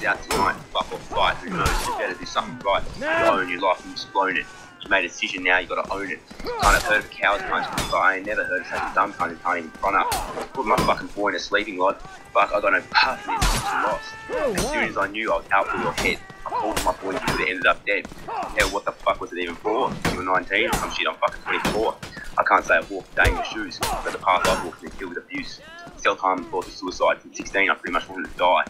goes out tonight, fuck off, fight, who knows, you better do something right. You own your life and you've blown it. You made a decision now, you gotta own it. Kind of heard of cow's punch, but I ain't never heard of such a dumb kind of can't even front up. Put my fucking boy in a sleeping lot. Fuck, I got no part of this, lost. Oh, as soon as I knew I was out for your head, I called my boy, he would have ended up dead. Hell, what the fuck was it even for? You were 19, some shit, I'm fucking 24. I can't say I walked a day in your shoes, but the path I've walked been filled with abuse. Still time thoughts of suicide. From 16, I pretty much wanted to die.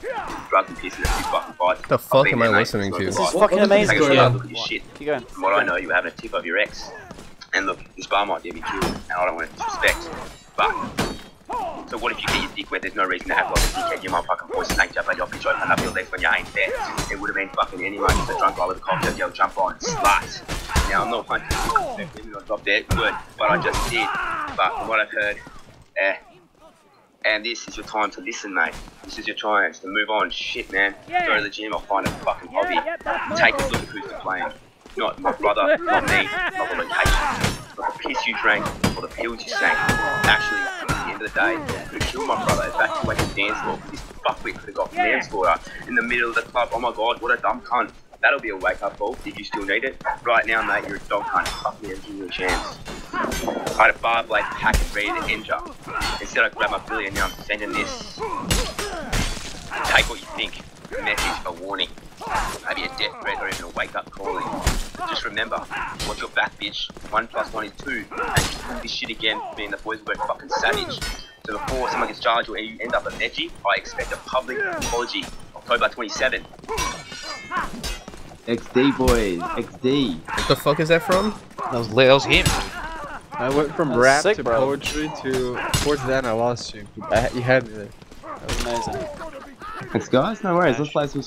Drugs and piss in a few fucking fights. The fuck I've am I mate. listening to? It's This is fucking amazing, Take a yeah. hard look at your shit. Keep going. From what I know, you were having a tip of your ex. And look, this bar might be killed, and I don't want to disrespect. But, so what if you get your dick wet? There's no reason to have like a dickhead. Your motherfucking voice snanked up at your bitch, open up your legs when you ain't there. It would have been fucking anyone, just a drunk guy with a cocktail, yell, jump on, slut. Now, I'm not one to disrespect women on top there, good, but I just did. But from what I've heard, eh. And this is your time to listen, mate. This is your chance to move on. Shit, man. Go to the gym or find a fucking hobby. Take a look at who's to blame. Not my brother, not me, not the location, not the piss you drank or the pills you sank. Actually, at the end of the day, who killed my brother evacuated the dance floor this fuckwit could have got manslaughter in the middle of the club. Oh my god, what a dumb cunt. That'll be a wake up call if you still need it. Right now, mate, you're a dog cunt. Fuck me and give you a chance. I had a bar blade pack and ready to injure. Instead, I grabbed my billy and now I'm sending this. Take what you think. A message, a warning. Maybe a death threat or even a wake up calling. Just remember, watch your back, bitch. One plus one is two. And this shit again, me and the boys go fucking savage. So before someone gets charged or you end up a veggie, I expect a public apology. October 27. XD boys, XD. What the fuck is that from? That was lit. That was him. I went from rap sick, to bro. poetry to towards then I lost you. I, you had me there. That was amazing. Thanks guys, no worries, let's play some